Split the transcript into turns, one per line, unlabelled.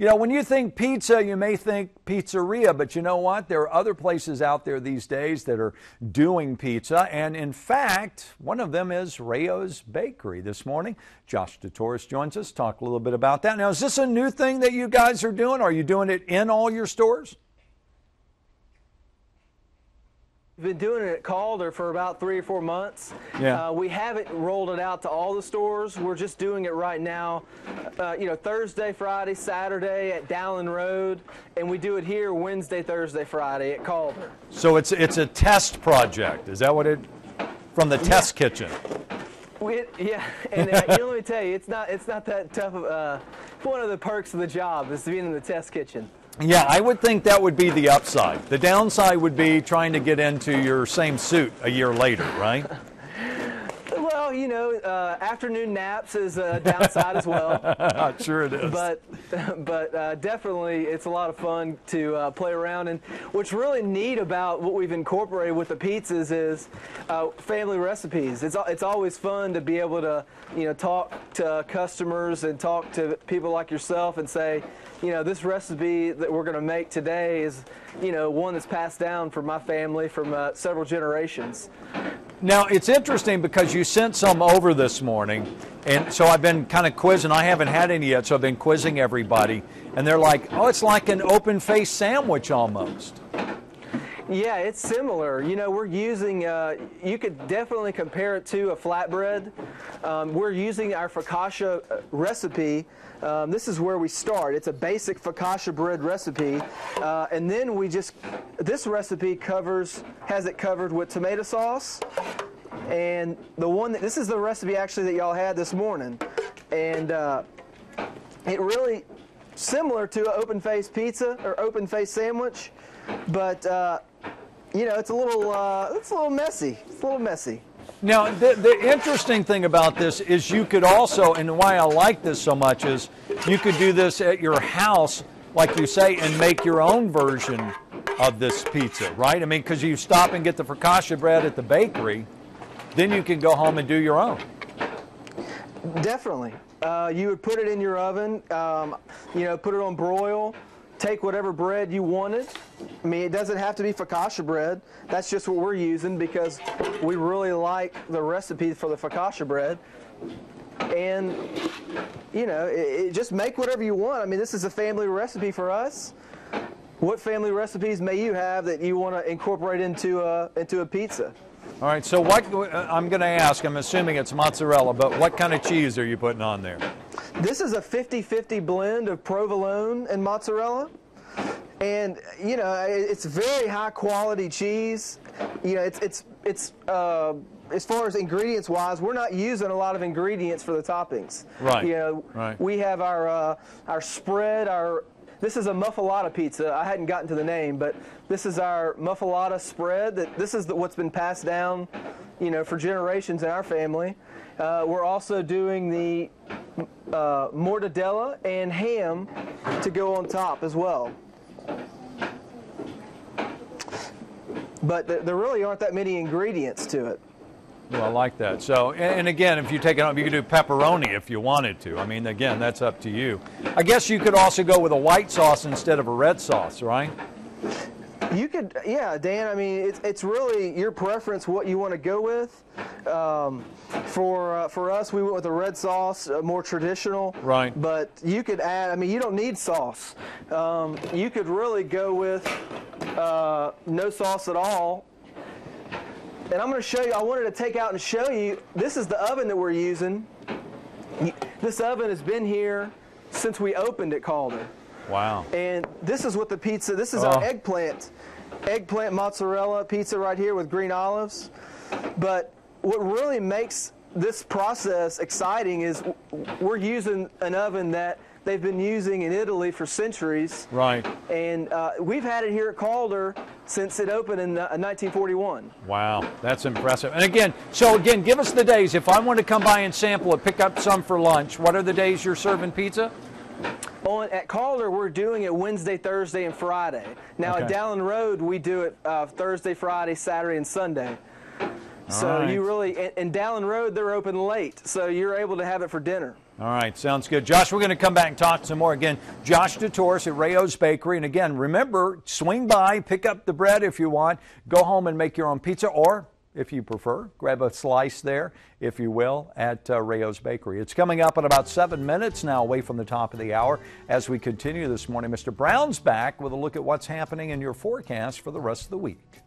You know, when you think pizza, you may think pizzeria, but you know what? There are other places out there these days that are doing pizza. And in fact, one of them is Rao's Bakery this morning. Josh DeTorres joins us, talk a little bit about that. Now, is this a new thing that you guys are doing? Are you doing it in all your stores?
We've been doing it at Calder for about three or four months.
Yeah.
Uh, we haven't rolled it out to all the stores. We're just doing it right now, uh, you know, Thursday, Friday, Saturday at Dowlen Road, and we do it here Wednesday, Thursday, Friday at Calder.
So it's it's a test project. Is that what it? From the test kitchen.
We, yeah, and uh, you know, let me tell you, it's not it's not that tough. Of, uh, one of the perks of the job is being in the test kitchen.
Yeah, I would think that would be the upside. The downside would be trying to get into your same suit a year later, right?
Well, you know, uh, afternoon naps is a downside as well.
sure it is.
But, but uh, definitely, it's a lot of fun to uh, play around. And what's really neat about what we've incorporated with the pizzas is uh, family recipes. It's it's always fun to be able to, you know, talk to customers and talk to people like yourself and say, you know, this recipe that we're going to make today is, you know, one that's passed down from my family from uh, several generations.
Now, it's interesting because you sent some over this morning, and so I've been kind of quizzing. I haven't had any yet, so I've been quizzing everybody, and they're like, oh, it's like an open faced sandwich almost.
Yeah, it's similar. You know, we're using, uh, you could definitely compare it to a flatbread. Um, we're using our focaccia uh, recipe. Um, this is where we start. It's a basic focaccia bread recipe. Uh, and then we just, this recipe covers, has it covered with tomato sauce. And the one that, this is the recipe actually that y'all had this morning. And uh, it really, similar to an open faced pizza or open faced sandwich, but uh, you know, it's a little, uh, it's a little messy. It's a little messy.
Now, the, the interesting thing about this is you could also, and why I like this so much is you could do this at your house, like you say, and make your own version of this pizza, right? I mean, because you stop and get the focaccia bread at the bakery, then you can go home and do your own.
Definitely. Uh, you would put it in your oven, um, you know, put it on broil, take whatever bread you wanted. I mean, it doesn't have to be focaccia bread. That's just what we're using because we really like the recipe for the focaccia bread. And, you know, it, it just make whatever you want. I mean, this is a family recipe for us. What family recipes may you have that you want to incorporate into a, into a pizza?
All right, so what uh, I'm going to ask, I'm assuming it's mozzarella, but what kind of cheese are you putting on there?
This is a 50-50 blend of provolone and mozzarella. And you know, it's very high quality cheese. You know, it's it's it's uh, as far as ingredients wise, we're not using a lot of ingredients for the toppings.
Right.
You know,
right.
we have our uh, our spread, our this is a muffalata pizza. I hadn't gotten to the name, but this is our muffalata spread. That this is the, what's been passed down, you know, for generations in our family. Uh, we're also doing the uh, mortadella and ham to go on top as well. But th there really aren't that many ingredients to it.
Well, I like that. So, and, and again, if you take it up, you could do pepperoni if you wanted to. I mean, again, that's up to you. I guess you could also go with a white sauce instead of a red sauce, right?
You could, yeah, Dan. I mean, it's, it's really your preference what you want to go with. Um, for uh, for us, we went with a red sauce, uh, more traditional.
Right.
But you could add. I mean, you don't need sauce. Um, you could really go with uh, no sauce at all. And I'm going to show you. I wanted to take out and show you. This is the oven that we're using. This oven has been here since we opened at Calder.
Wow.
And this is what the pizza, this is
Oh.
our eggplant, eggplant mozzarella pizza right here with green olives. But what really makes this process exciting is we're using an oven that they've been using in Italy for centuries.
Right.
And uh, we've had it here at Calder since it opened in uh, 1941.
Wow, that's impressive. And again, so again, give us the days. If I want to come by and sample it, pick up some for lunch, what are the days you're serving pizza?
On at Calder, we're doing it Wednesday, Thursday, and Friday. Now at
Okay.
Dowlen Road, we do it uh, Thursday, Friday, Saturday, and Sunday. So
right.
you really and, and Dowlen Road, they're open late, so you're able to have it for dinner.
All right, sounds good. Josh, we're going to come back and talk some more. Again, Josh DeTorres at Rao's Bakery. And again, remember, swing by, pick up the bread if you want, go home and make your own pizza, or if you prefer, grab a slice there, if you will, at uh, Rao's Bakery. It's coming up in about seven minutes now, away from the top of the hour. As we continue this morning, Mr. Brown's back with a look at what's happening in your forecast for the rest of the week.